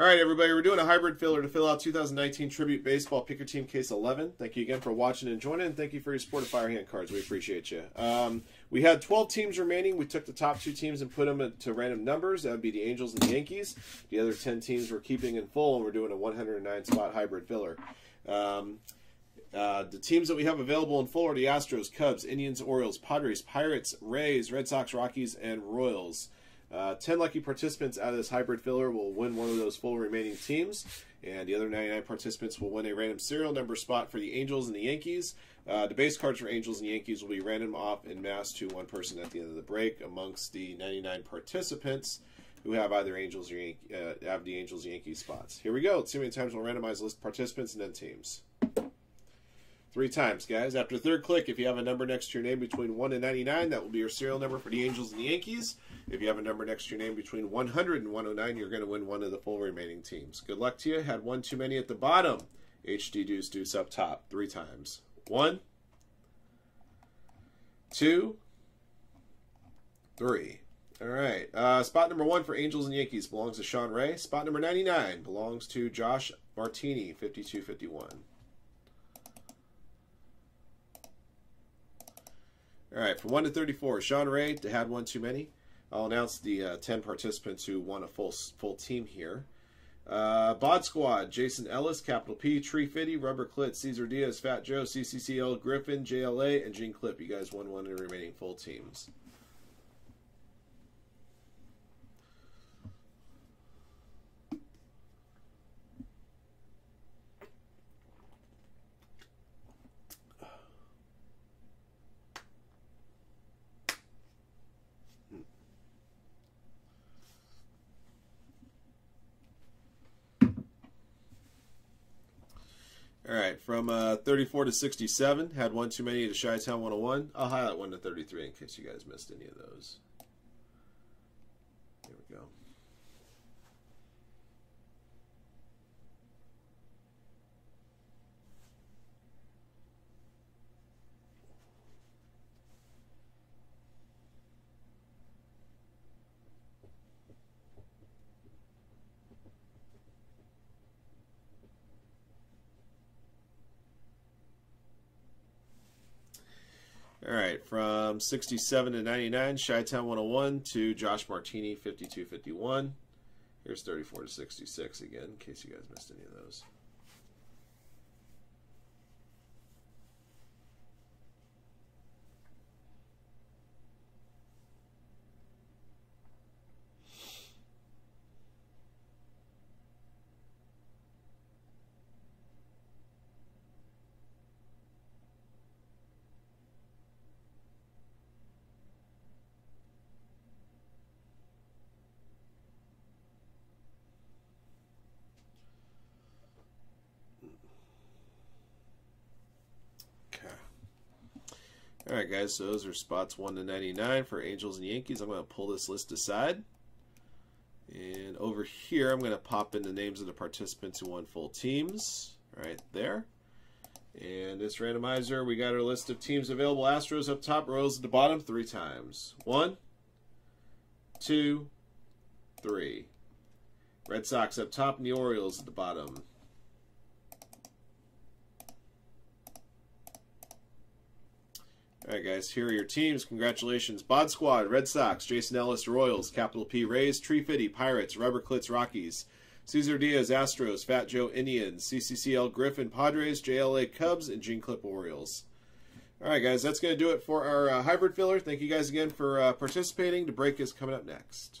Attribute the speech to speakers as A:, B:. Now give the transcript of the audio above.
A: All right, everybody, we're doing a hybrid filler to fill out 2019 Tribute Baseball Pick Your Team Case 11. Thank you again for watching and joining, and thank you for your support of Firehand Cards. We appreciate you. Um, we had 12 teams remaining. We took the top two teams and put them to random numbers. That would be the Angels and the Yankees. The other 10 teams we're keeping in full, and we're doing a 109 spot hybrid filler. Um, uh, the teams that we have available in full are the Astros, Cubs, Indians, Orioles, Padres, Pirates, Rays, Red Sox, Rockies, and Royals. Uh, 10 lucky participants out of this hybrid filler will win one of those full remaining teams, and the other 99 participants will win a random serial number spot for the Angels and the Yankees. Uh, the base cards for Angels and Yankees will be random off in mass to one person at the end of the break amongst the 99 participants who have either Angels or Yan- uh, have the Angels Yankees spots. Here we go. How many times we'll randomize list participants and then teams. Three times, guys. After third click, if you have a number next to your name between 1 and 99, that will be your serial number for the Angels and the Yankees. If you have a number next to your name between 100 and 109, you're going to win one of the full remaining teams. Good luck to you. Had one too many at the bottom. HD Deuce Deuce up top. Three times. One, two, three. All right. Uh, spot number one for Angels and Yankees belongs to Sean Ray. Spot number 99 belongs to Josh Martini, 5251. All right, from 1 to 34, Sean Ray had one too many. I'll announce the uh, 10 participants who won a full full team here. Uh, Bod Squad, Jason Ellis, Capital P, Tree Fitty, Rubber Clit, Caesar Diaz, Fat Joe, CCCL, Griffin, JLA, and Gene Clip. You guys won one of the remaining full teams. All right, from uh, 34 to 67, had one too many to Chi Town 101. I'll highlight 1 to 33 in case you guys missed any of those. Here we go. All right, from 67 to 99, Chi Town 101 to Josh Martini 5251. Here's 34 to 66 again, in case you guys missed any of those. All right, guys, so those are spots 1 to 99 for Angels and Yankees. I'm going to pull this list aside. And over here, I'm going to pop in the names of the participants who won full teams right there. And this randomizer, we got our list of teams available. Astros up top, Royals at the bottom, three times. One, two, three. Red Sox up top, and the Orioles at the bottom. All right, guys, here are your teams. Congratulations. Bod Squad, Red Sox, Jason Ellis, Royals, Capital P, Rays, Tree Fitty, Pirates, Rubber Clits, Rockies, Caesar Diaz, Astros, Fat Joe, Indians, CCCL, Griffin, Padres, JLA, Cubs, and Gene Clip, Orioles. All right, guys, that's going to do it for our uh, hybrid filler. Thank you guys again for uh, participating. The break is coming up next.